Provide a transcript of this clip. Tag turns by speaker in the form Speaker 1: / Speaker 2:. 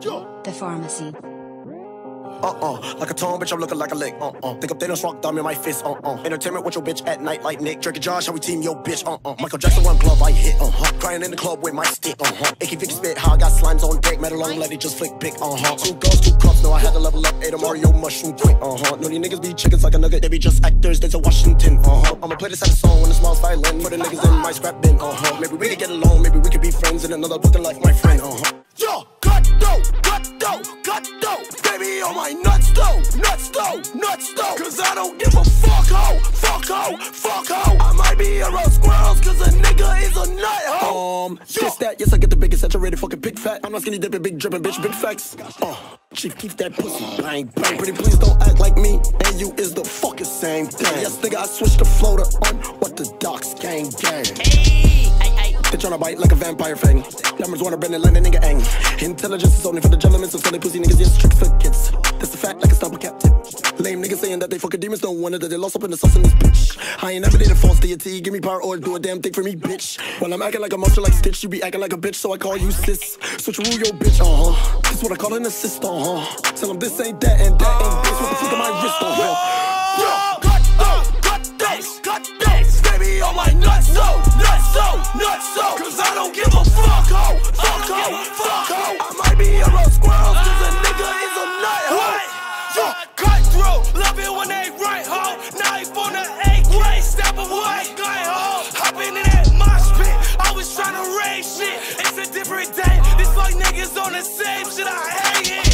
Speaker 1: The pharmacy.
Speaker 2: Uh-uh, like a tone, bitch, I'm looking like a lick. Uh-uh, think of Thanos rock thumb in my fist. Uh-uh, entertainment with your bitch at night like Nick. Drake and Josh, how we team your bitch. Uh-uh, Michael Jackson one glove I hit. Uh-huh, crying in the club with my stick. Uh-huh, Icky Vicky spit, how I got slimes on deck. Metal long, let it just flick pick. Uh-huh, two girls, two cups, no, I had to level up. Ate a Mario mushroom quick. Uh-huh, no, these niggas be chickens like a nugget. They be just actors, there's a Washington. Uh-huh, I'ma play this at a song when the smiles violin. For the niggas in my scrap bin. Uh-huh, maybe we could get along, maybe we could be friends in another fucking life, my friend. Uh-huh. Though, nuts though, nuts though. Cause I don't give a fuck ho, fuck ho, fuck ho. I might be around squirrels cause a nigga is a nut ho. Um, this that, yes I get the biggest saturated fucking big fat. I'm not skinny dipping, big dripping, bitch, big facts. Uh, chief, keep that pussy bang bang. Pretty please don't act like me and you is the fucking same thing. Yes nigga, I switched the floater on what the docs gang gang. Hey, hey, hey. They tryna bite like a vampire fang. Numbers wanna bend and land a nigga ang. Intelligence is only for the gentlemen, so silly pussy niggas just tricks for kids. That's a saying that they fucking demons don't want it, that they lost up in the sauce in this bitch. I ain't never did a false deity, give me power or do a damn thing for me, bitch. While I'm acting like a monster like Stitch, you be acting like a bitch, so I call you sis. Switch rule your bitch, uh huh. This what I call an assist, uh huh. Tell them this ain't that and that ain't this. What the fuck am I wrist, uh huh? Yo, cut those, cut those, cut those. Baby on my nuts, so, nuts, so, nuts, so. Cause I don't give a fuck, ho, fuck, ho, fuck, ho. I might be a squirrels, cause
Speaker 3: on the same shit, I hate